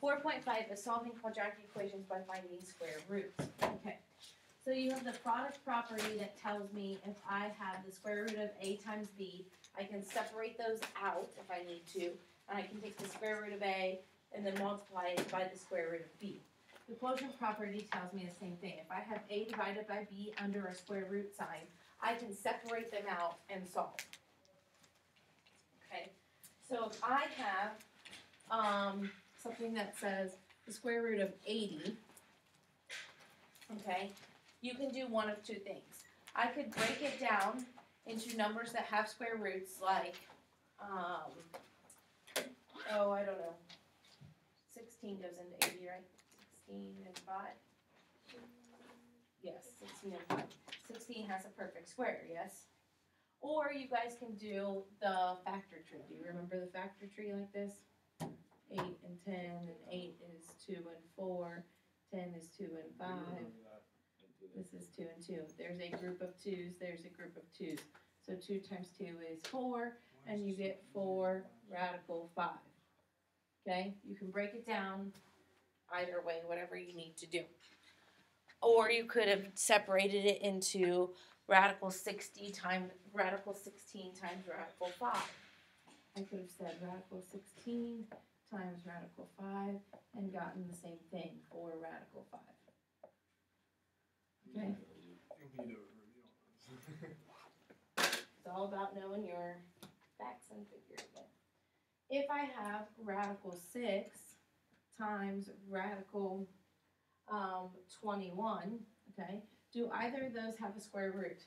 Four point five is solving quadratic equations by finding square roots. Okay. So you have the product property that tells me if I have the square root of a times b, I can separate those out if I need to, and I can take the square root of a and then multiply it by the square root of b. The quotient property tells me the same thing. If I have a divided by b under a square root sign, I can separate them out and solve. Okay, so if I have, um, something that says the square root of eighty, okay, you can do one of two things. I could break it down into numbers that have square roots like, um, oh, I don't know. Sixteen goes into eighty, right? Sixteen and five? Yes, sixteen and five. Sixteen has a perfect square, yes? Or you guys can do the factor tree. Do you remember the factor tree like this? Eight and ten, and eight is two and four, ten is two and five. This is two and two. There's a group of twos, there's a group of twos. So two times two is four, and you get four radical five. Okay, you can break it down either way, whatever you need to do. Or you could have separated it into radical sixty times, radical sixteen times radical five. I could have said radical sixteen times radical five and gotten the same thing for radical five. Okay. We need a review on this. It's all about knowing your facts and figures. If I have radical six times radical um, twenty-one, okay, do either of those have a square root?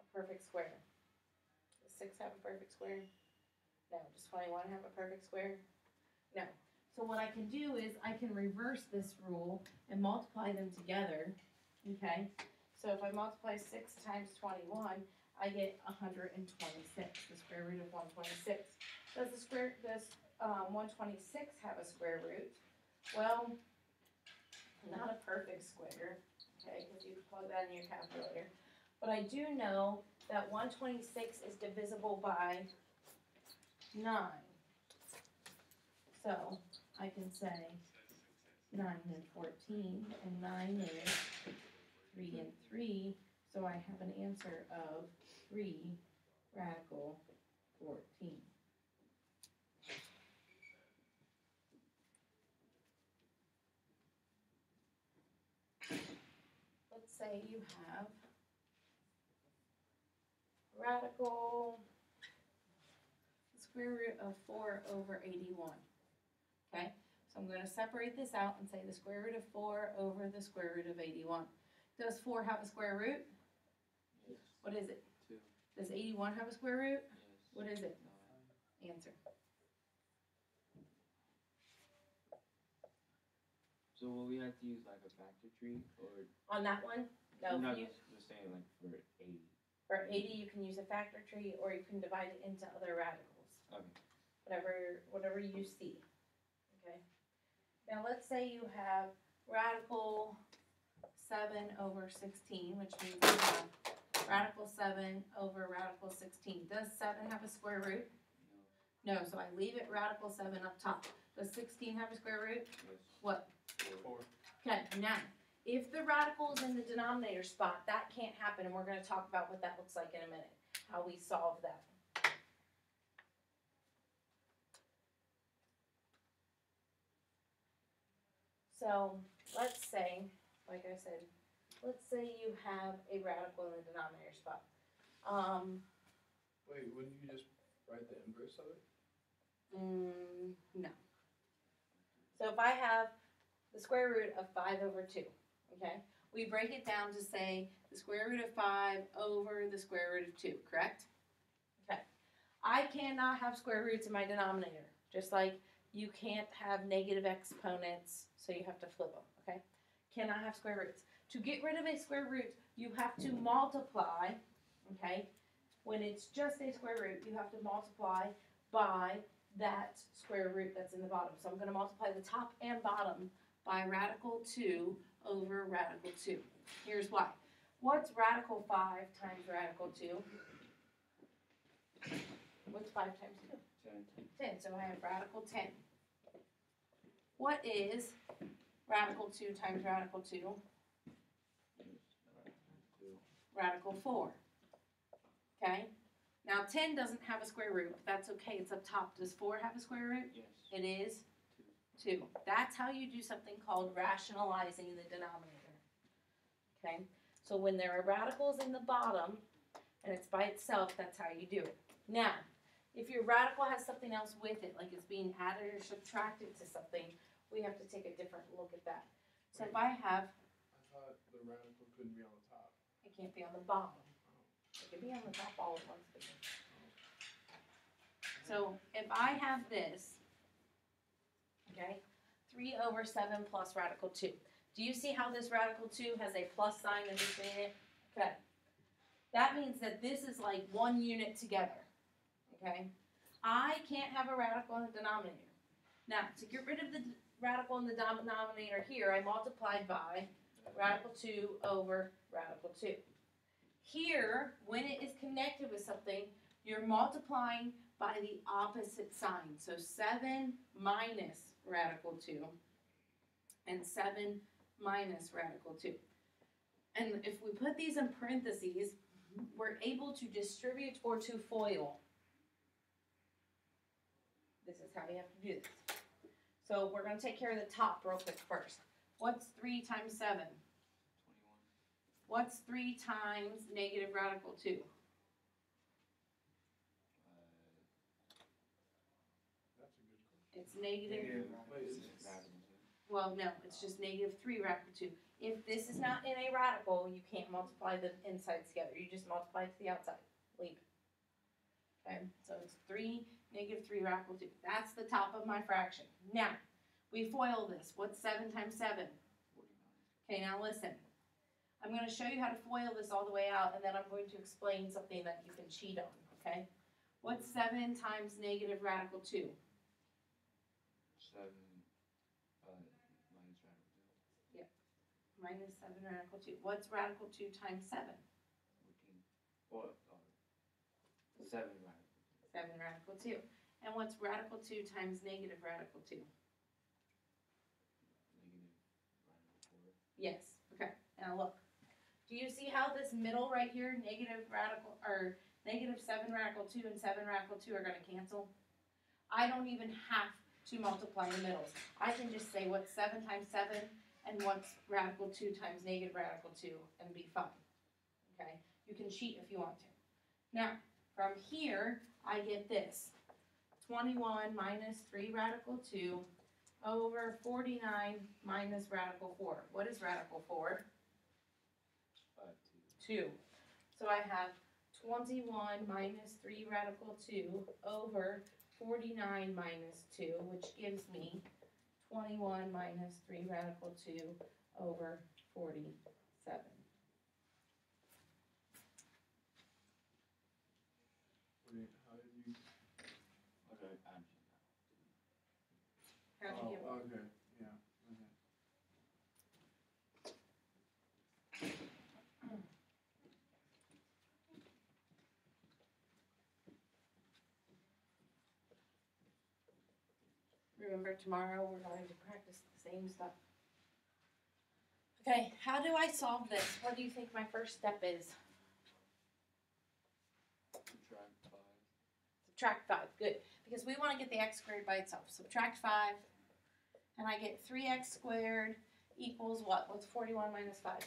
A perfect square. Does six have a perfect square? No. Does twenty-one have a perfect square? No. So what I can do is I can reverse this rule and multiply them together, okay? So if I multiply six times twenty-one, I get hundred and twenty-six, the square root of one twenty-six. Does the square, does, um, one twenty-six have a square root? Well, not a perfect square, okay, cause you can plug that in your calculator. But I do know that one twenty-six is divisible by nine. So, I can say nine and fourteen, and nine is three and three, so I have an answer of three radical fourteen. Let's say you have radical square root of four over eighty-one. Okay, so I'm gonna separate this out and say the square root of four over the square root of eighty-one. Does four have a square root? Yes. What is it? Two. Does eighty-one have a square root? Yes. What is it? Nine. Answer. So will we have to use like a factor tree or On that one, no, not you, just saying like for eighty? for eighty, you can use a factor tree or you can divide it into other radicals. Okay. Whatever, whatever you see, okay? Now, let's say you have radical seven over sixteen, which means you have radical seven over radical sixteen. Does seven have a square root? No, so I leave it radical seven up top. Does sixteen have a square root? Yes. What? Four. Okay, now, if the radical is in the denominator spot, that can't happen, and we're gonna talk about what that looks like in a minute, how we solve that. So, let's say, like I said, let's say you have a radical in the denominator spot. Um, Wait, wouldn't you just write the inverse of it? Mm, no. So if I have the square root of five over two, okay? We break it down to say the square root of five over the square root of two, correct? Okay. I cannot have square roots in my denominator, just like you can't have negative exponents, so you have to flip them, okay? Cannot have square roots. To get rid of a square root, you have to multiply, okay? When it's just a square root, you have to multiply by that square root that's in the bottom. So I'm gonna multiply the top and bottom by radical two over radical two. Here's why. What's radical five times radical two? What's five times two? Ten. Ten, so I have radical ten. what is radical two times radical two? Two. Radical four. Okay, now ten doesn't have a square root, that's okay, it's up top, does four have a square root? Yes. It is two. That's how you do something called rationalizing the denominator. Okay, so when there are radicals in the bottom and it's by itself, that's how you do it. Now, if your radical has something else with it, like it's being added or subtracted to something, we have to take a different look at that. So if I have, I thought the radical couldn't be on the top. it can't be on the bottom. It can be on the top all at once. So if I have this, okay, three over seven plus radical two. Do you see how this radical two has a plus sign in between it? Okay. That means that this is like one unit together, okay? I can't have a radical in the denominator. Now, to get rid of the radical in the denominator here, I multiplied by radical two over radical two. Here, when it is connected with something, you're multiplying by the opposite sign. So seven minus radical two and seven minus radical two. And if we put these in parentheses, we're able to distribute or to FOIL. This is how you have to do this. So we're gonna take care of the top real quick first. What's three times seven? Twenty-one. What's three times negative radical two? Uh, That's a good question. It's negative, Wait, is six it- radical two. well, no, it's just negative three radical two. If this is not in a radical, you can't multiply the insides together, you just multiply to the outside, leave it. Okay, so it's three, negative three radical two, that's the top of my fraction. Now, we FOIL this, what's seven times seven? Forty-nine. Okay, now listen. I'm gonna show you how to FOIL this all the way out, and then I'm going to explain something that you can cheat on, okay? What's seven times negative radical two? Seven, uh, minus radical two. Minus seven radical two. What's radical two times seven? Fourteen. Or, uh, seven radical. Seven radical two. And what's radical two times negative radical two? Negative radical four. Yes, okay, now look. Do you see how this middle right here, negative radical, or negative seven radical two and seven radical two are gonna cancel? I don't even have to multiply the middles. I can just say what's seven times seven and what's radical two times negative radical two and be fine. Okay, you can cheat if you want to. Now, from here, I get this. 21 minus 3 radical 2 over 49 minus radical 4. What is radical 4? Two. 2. So I have 21 minus 3 radical 2 over 49 minus 2, which gives me 21 minus 3 radical 2 over 47. How'd you get Oh, one? okay, yeah, okay. Remember, tomorrow we're going to practice the same stuff. Okay, how do I solve this? What do you think my first step is? Subtract five. Subtract five, good, because we wanna get the x squared by itself, subtract five, and I get three x squared equals what, what's forty-one minus five?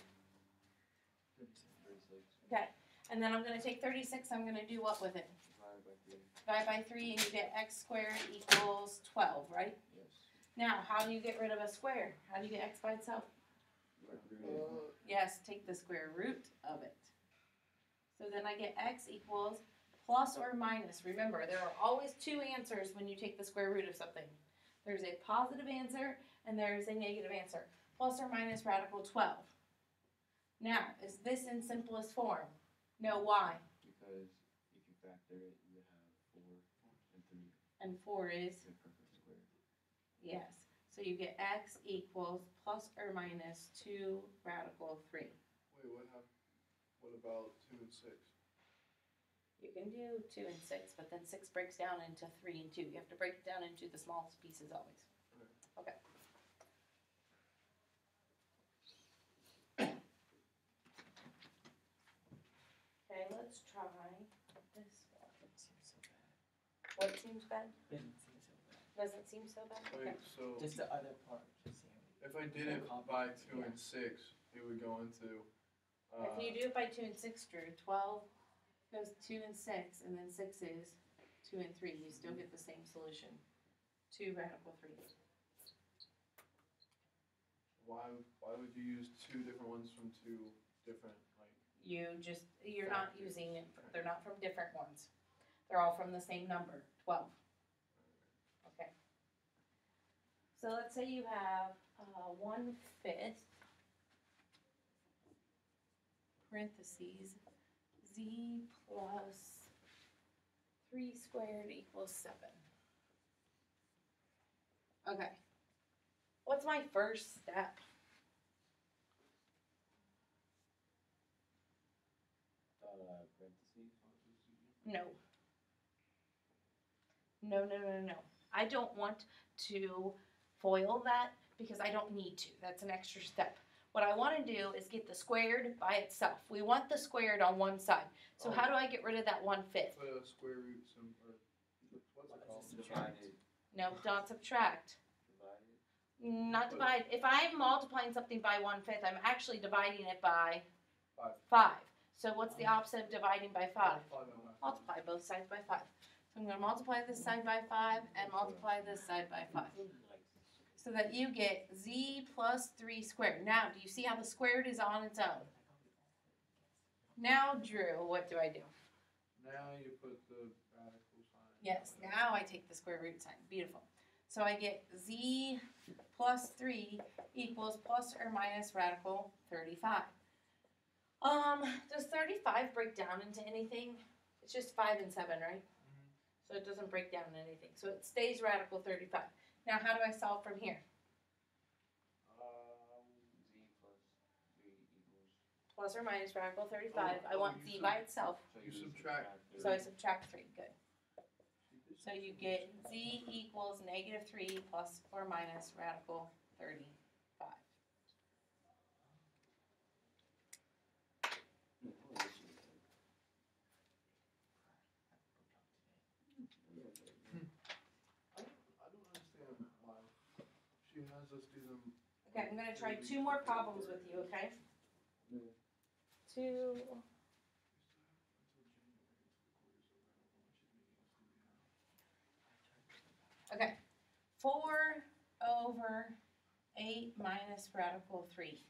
Thirty-six. Thirty-six. Okay, and then I'm gonna take thirty-six, I'm gonna do what with it? Divided by three. Divide by three, and you get x squared equals twelve, right? Yes. Now, how do you get rid of a square? How do you get x by itself? Uh, Yes, take the square root of it. So then I get x equals plus or minus. Remember, there are always two answers when you take the square root of something. There's a positive answer and there's a negative answer. Plus or minus radical 12. Now, is this in simplest form? No, why? Because if you factor it, you have four and three. And 4 is, It's a perfect square. yes. So you get x equals plus or minus 2 radical 3. Wait, what hap- what about two and six? you can do two and six, but then six breaks down into three and two. You have to break it down into the smallest pieces always. Okay. Okay, let's try this one. What seems bad? Doesn't seem so bad. Doesn't seem so bad? Okay. So Just the other part. Just if I did it by two and six, it would go into. Uh, If you uh, do it by two and six, Drew, twelve goes two and six, and then six is two and three, you still get the same solution. Two radical threes. why, why would you use two different ones from two different, like, You just, you're not using, it. they're not from different ones. They're all from the same number, twelve. Okay. So let's say you have, uh, one fifth parentheses, z plus three squared equals seven. Okay. What's my first step? Uh. No. No, no, no, no. I don't want to foil that because I don't need to. That's an extra step. What I want to do is get the squared by itself. We want the squared on one side. So how do I get rid of that one fifth? put a square root some, or, what's it called? Divided, No, don't subtract. divided. Not divide. If I'm multiplying something by one fifth, I'm actually dividing it by Five. five. So what's the opposite of dividing by five? Multiply by five. Multiply both sides by five. So I'm going to multiply this side by five and multiply this side by five. So that you get z plus 3 squared. Now, do you see how the squared is on its own? Now, Drew, what do I do? Now you put the radical sign. Yes, now I take the square root sign. Beautiful. So I get z plus 3 equals plus or minus radical 35. Um, does 35 break down into anything? It's just 5 and 7, right? Mhm. So it doesn't break down into anything. So it stays radical 35. Now, how do I solve from here? Um, Z plus three equals. Plus or minus radical 35. I oh, want you z sub- by itself. So You just subtract. three. So I subtract 3. Good. So you get z equals negative 3 plus or minus radical 35. Hmm, what is it? I don't, I don't understand why us do them. Okay, I'm going to try two more problems with you, okay? Two. Okay. 4 over 8 minus radical 3.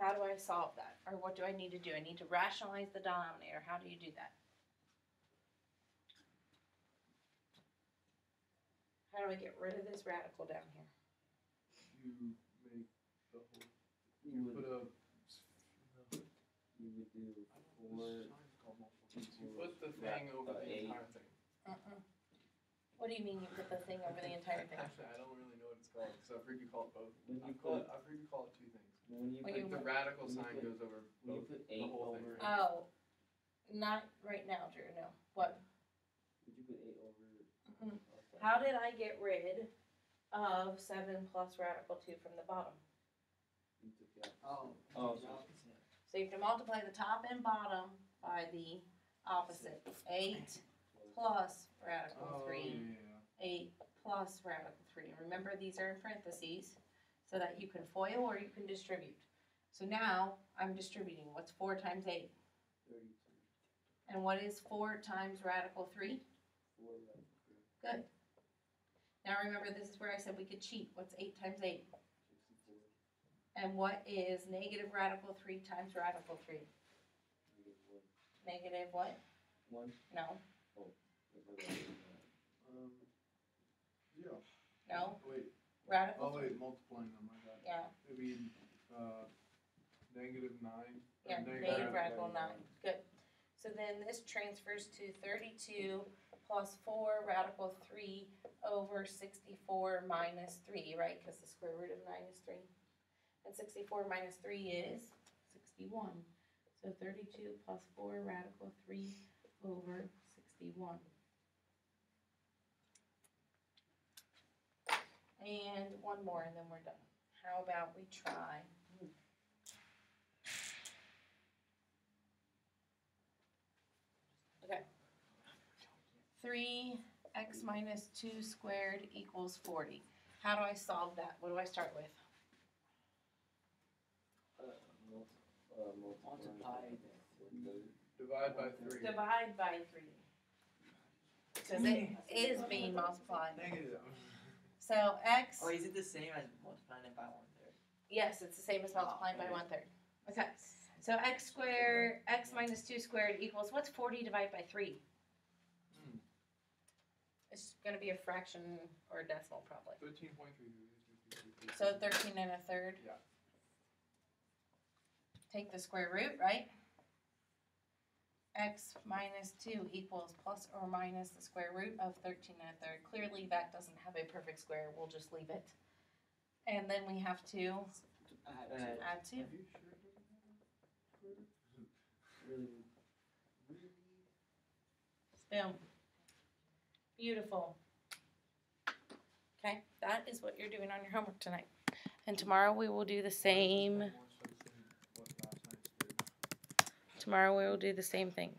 How do I solve that? Or what do I need to do? I need to rationalize the denominator. How do you do that? How do I get rid of this radical down here? You make the whole, You you would, put a. you would do I four, know, this sign's called multiple choice. You put the thing ra- over uh, the eight. entire thing. Uh-uh. What do you mean you put the thing over the entire thing? Actually, I don't really know what it's called, because I've heard you call it both. When you I've called, put- I've heard you call it two things. when you When put, you- Like the radical when you sign put- goes over when you both. put eight whole over, thing. Oh, not right now, Drew. No. What? would you put eight over? Mm-mm. okay. How did I get rid of seven plus radical two from the bottom? You took the Oh. Oh, so- So you have to multiply the top and bottom by the opposite. Eight plus radical Oh, three. yeah. Eight plus radical three. And remember, these are in parentheses so that you can FOIL or you can distribute. So now I'm distributing. What's four times eight? Thirty-two, And what is four times radical three? four, right, three, Good. Now remember, this is where I said we could cheat. What's eight times eight? And what is negative radical three times radical three? negative one, Negative what? one, No, wait, Um, yeah. no, Wait, radical oh three. wait, multiplying them, my bad. Yeah, It'd be, uh, negative nine. yeah, negative negative radical radical nine, good. So then this transfers to thirty-two plus four radical three over sixty-four minus three, right? Cause the square root of nine is three. And sixty-four minus three is sixty-one. So thirty-two plus four radical three over sixty-one. And one more and then we're done. How about we try? Three x minus two squared equals forty. How do I solve that? What do I start with? Uh, multi, uh, Multiply with Divide by three. Divide by three. Cause it is being multiplied. Negative. So x, Oh, is it the same as multiplying it by one third? yes, it's the same as multiplying by one third. Okay, so x squared, x minus two squared equals, what's forty divided by three? It's gonna be a fraction or a decimal probably. Thirteen point three. So thirteen and a third. Yeah. Take the square root, right? X minus two equals plus or minus the square root of thirteen and a third. Clearly, that doesn't have a perfect square, we'll just leave it. And then we have to Add Add. add two. Are you sure it doesn't have a square root? really, really Boom. Beautiful. Okay, that is what you're doing on your homework tonight. And tomorrow we will do the same, tomorrow we will do the same thing.